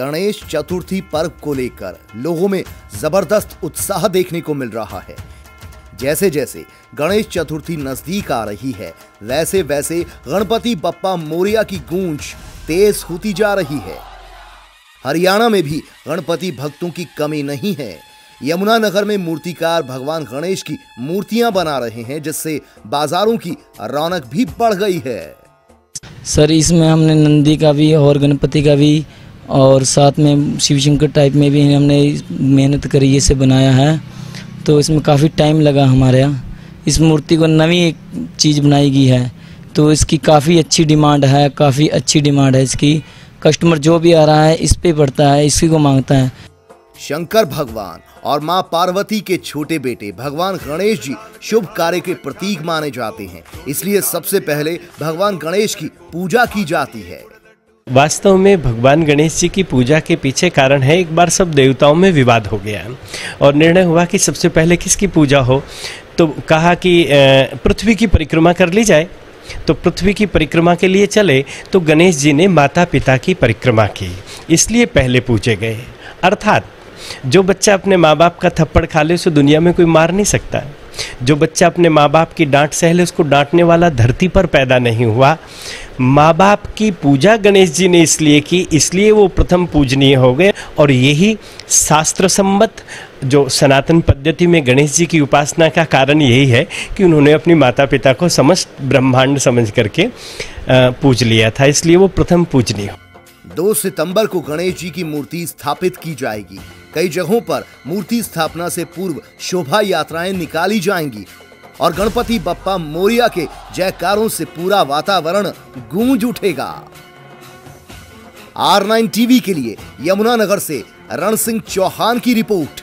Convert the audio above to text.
गणेश चतुर्थी पर्व को लेकर लोगों में ज़बरदस्त उत्साह देखने को मिल रहा है। जैसे जैसे गणेश चतुर्थी नज़दीक आ रही है, वैसे वैसे गणपति बप्पा मोरिया की गूंज तेज होती जा रही है। हरियाणा में भी गणपति भक्तों की कमी नहीं है। यमुनानगर में मूर्तिकार भगवान गणेश की मूर्तियाँ बना रहे हैं, जिससे बाजारों की रौनक भी बढ़ गई है। सर, इसमें हमने नंदी का भी और गणपति का भी और साथ में शिव शंकर टाइप में भी हमने मेहनत करी इसे बनाया है। तो इसमें काफ़ी टाइम लगा हमारे यहाँ। इस मूर्ति को नवी एक चीज़ बनाई गई है। तो इसकी काफ़ी अच्छी डिमांड है, काफ़ी अच्छी डिमांड है इसकी। कस्टमर जो भी आ रहा है, इस पे पड़ता है, इसी को माँगता है। शंकर भगवान और माँ पार्वती के छोटे बेटे भगवान गणेश जी शुभ कार्य के प्रतीक माने जाते हैं। इसलिए सबसे पहले भगवान गणेश की पूजा की जाती है। वास्तव में भगवान गणेश जी की पूजा के पीछे कारण है, एक बार सब देवताओं में विवाद हो गया। और निर्णय हुआ कि सबसे पहले किसकी पूजा हो? तो कहा कि पृथ्वी की परिक्रमा कर ली जाए। तो पृथ्वी की परिक्रमा के लिए चले तो गणेश जी ने माता पिता की परिक्रमा की, इसलिए पहले पूछे गए। अर्थात, जो बच्चा अपने माँ बाप का थप्पड़ खा ले, उसे दुनिया में कोई मार नहीं सकता। जो बच्चा अपने माँ बाप की डांट सह ले, उसको डांटने वाला धरती पर पैदा नहीं हुआ। माँ बाप की पूजा गणेश जी ने इसलिए की, इसलिए वो प्रथम पूजनीय हो गए और यही शास्त्र सम्मत जो सनातन पद्धति में गणेश जी की उपासना का कारण यही है कि उन्होंने अपनी माता पिता को समस्त ब्रह्मांड समझ करके पूज लिया था। इसलिए वो प्रथम पूजनीय दो सितंबर को गणेश जी की मूर्ति स्थापित की जाएगी। कई जगहों पर मूर्ति स्थापना से पूर्व शोभा यात्राएँ निकाली जाएँगी और गणपति बप्पा मोरिया के जयकारों से पूरा वातावरण गूंज उठेगा। आर नाइन टीवी के लिए यमुनानगर से रण सिंह चौहान की रिपोर्ट।